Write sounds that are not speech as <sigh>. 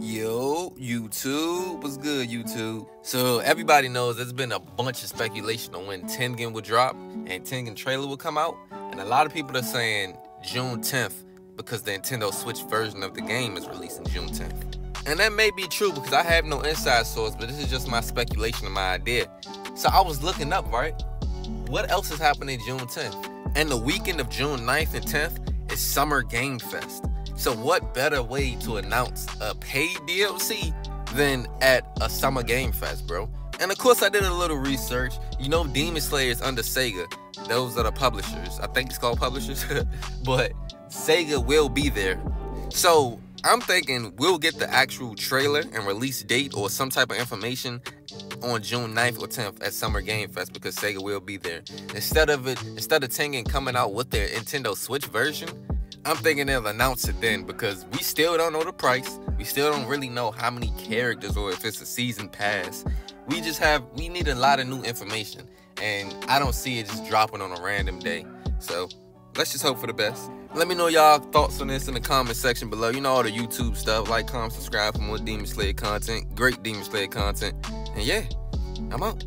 Yo, YouTube. What's good, YouTube? So, everybody knows there's been a bunch of speculation on when Tengen will drop and Tengen trailer will come out. And a lot of people are saying June 10th because the Nintendo Switch version of the game is releasing June 10th. And that may be true because I have no inside source, but this is just my speculation and my idea. So I was looking up, right? What else is happening June 10th? And the weekend of June 9th and 10th is Summer Game Fest. So what better way to announce a paid DLC than at a Summer Game Fest, bro? And of course, I did a little research. You know, Demon Slayer is under Sega. Those are the publishers. I think it's called publishers. <laughs> but Sega will be there. So I'm thinking we'll get the actual trailer and release date or some type of information on June 9th or 10th at Summer Game Fest because Sega will be there. Instead of it, instead of Tengen coming out with their Nintendo Switch version, I'm thinking they'll announce it then because we still don't know the price. We still don't really know how many characters or if it's a season pass. We just have, we need a lot of new information. And I don't see it just dropping on a random day. So let's just hope for the best. Let me know y'all thoughts on this in the comment section below. You know all the YouTube stuff. Like, comment, subscribe for more Demon Slayer content. Great Demon Slayer content. And yeah, I'm out.